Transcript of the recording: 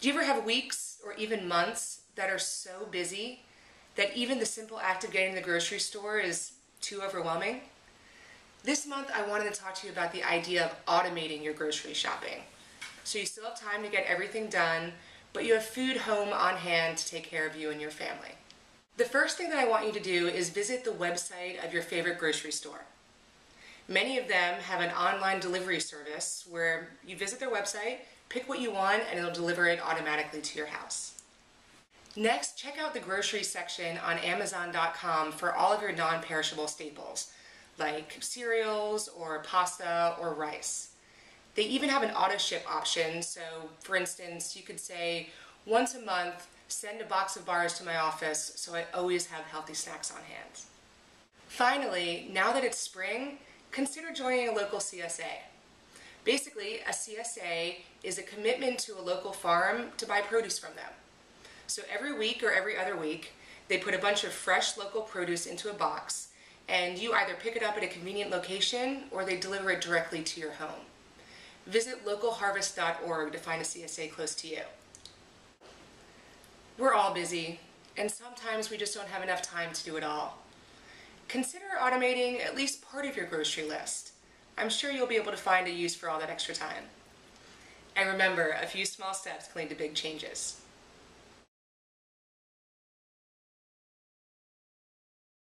Do you ever have weeks or even months that are so busy that even the simple act of getting to the grocery store is too overwhelming? This month, I wanted to talk to you about the idea of automating your grocery shopping. So you still have time to get everything done, but you have food home on hand to take care of you and your family. The first thing that I want you to do is visit the website of your favorite grocery store. Many of them have an online delivery service where you visit their website, pick what you want, and it'll deliver it automatically to your house. Next, check out the grocery section on Amazon.com for all of your non perishable staples, like cereals or pasta or rice. They even have an auto ship option, so for instance, you could say, once a month, send a box of bars to my office so I always have healthy snacks on hand. Finally, now that it's spring, consider joining a local CSA. Basically, a CSA is a commitment to a local farm to buy produce from them. So every week or every other week, they put a bunch of fresh local produce into a box, and you either pick it up at a convenient location or they deliver it directly to your home. Visit localharvest.org to find a CSA close to you. We're all busy, and sometimes we just don't have enough time to do it all. Consider automating at least part of your grocery list. I'm sure you'll be able to find a use for all that extra time. And remember, a few small steps can lead to big changes.